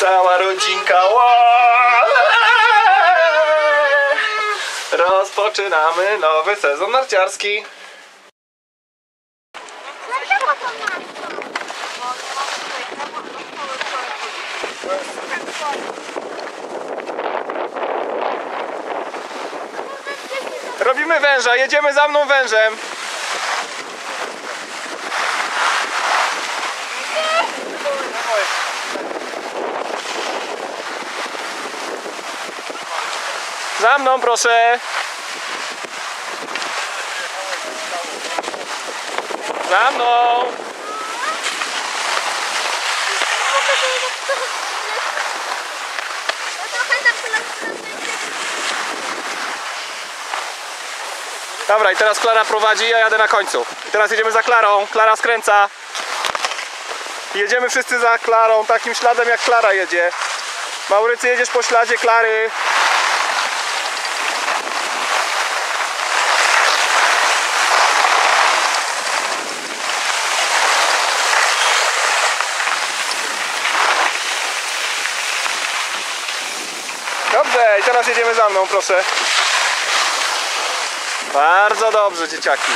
Cała rodzinka. Rozpoczynamy nowy sezon narciarski. Robimy węża, jedziemy za mną wężem. Za mną proszę. Za mną. Dobra, i teraz Klara prowadzi, ja jadę na końcu. I teraz jedziemy za Klarą. Klara skręca. Jedziemy wszyscy za Klarą, takim śladem jak Klara jedzie. Maurycy, jedziesz po śladzie Klary. I teraz jedziemy za mną, proszę. Bardzo dobrze, dzieciaki.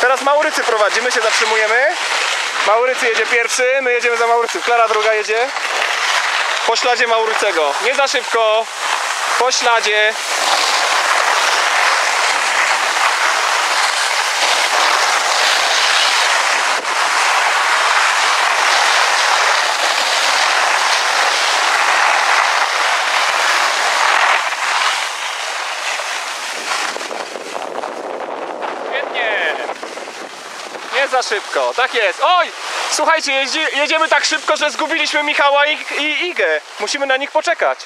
Teraz Maurycy prowadzi, my się zatrzymujemy. Maurycy jedzie pierwszy, my jedziemy za Maurycym. Klara druga jedzie. Po śladzie Maurycego. Nie za szybko. Po śladzie. Świetnie. Nie za szybko, tak jest. Oj! Słuchajcie, jeździ, jedziemy tak szybko, że zgubiliśmy Michała i, i Igę. Musimy na nich poczekać.